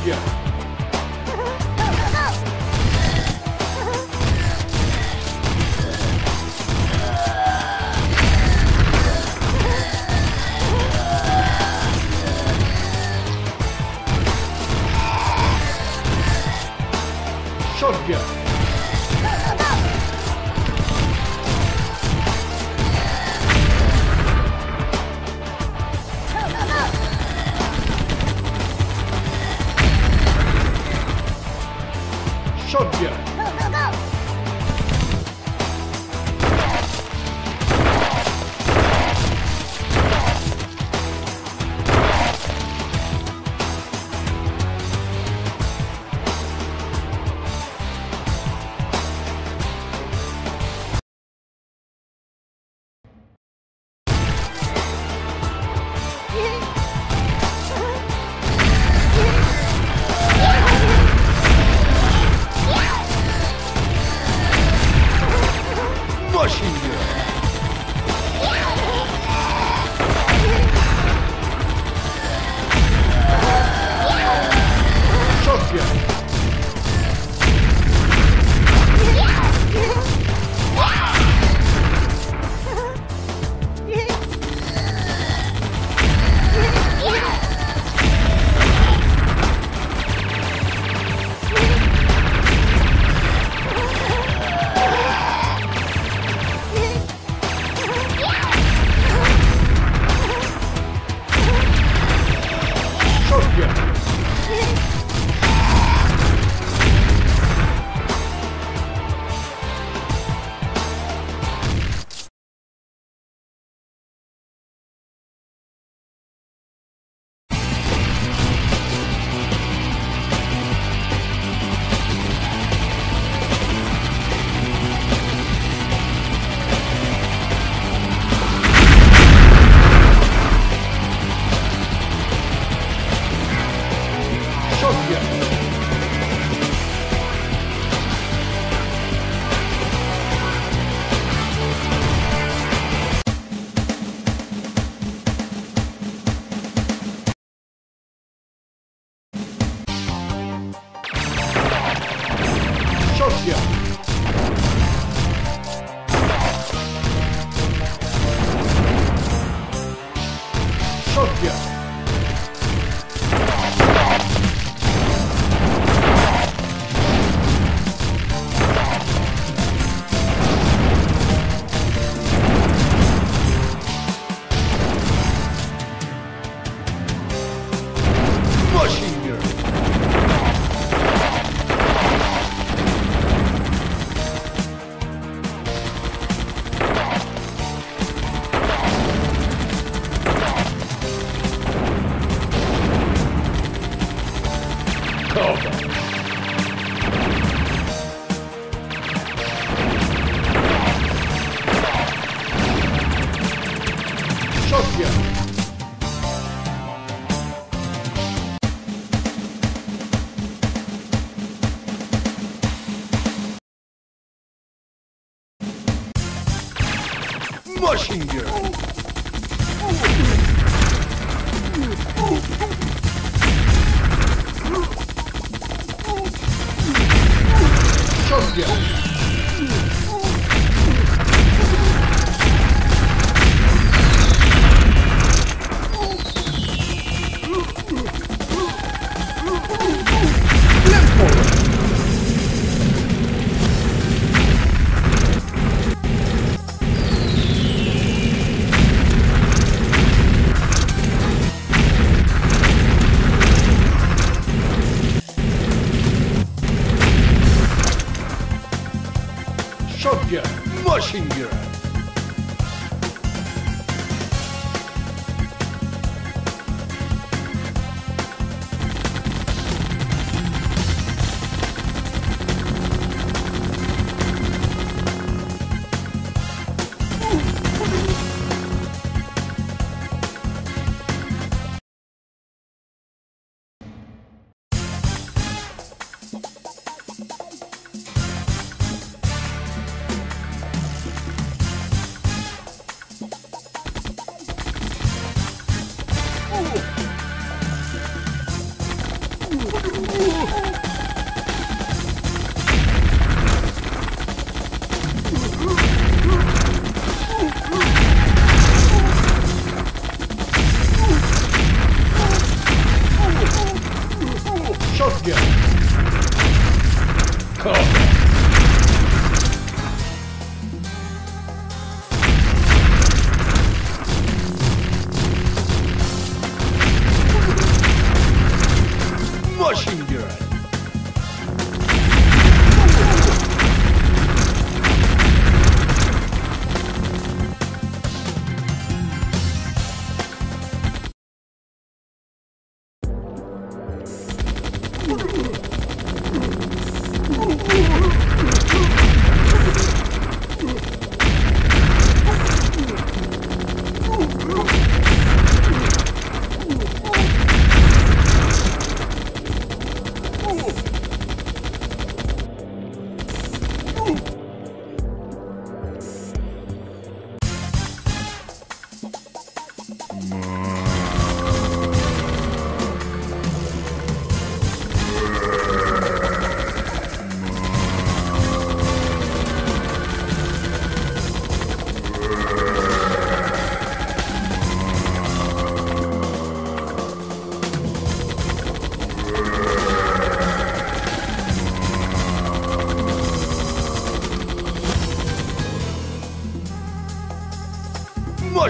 Shotgun. Shotgun. Shotgun. Shotgun. Machine gun. Cover.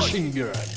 Machine gun.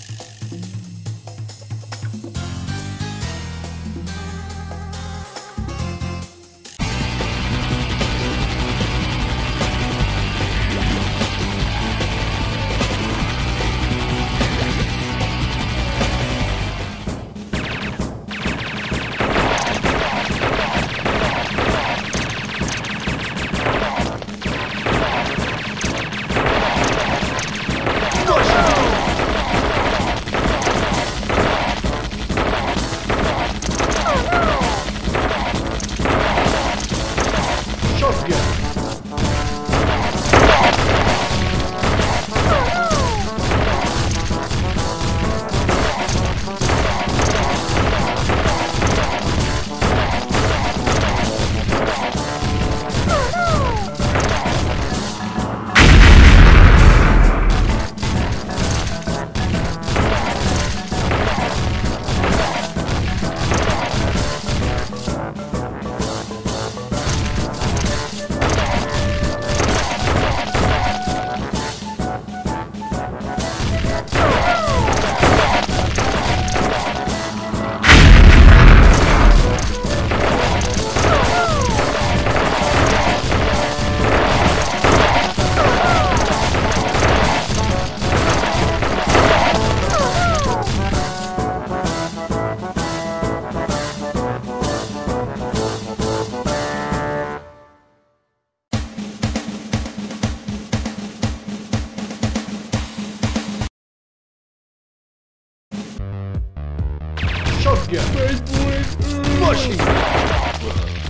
Gotcha. Nice boys. Mushy.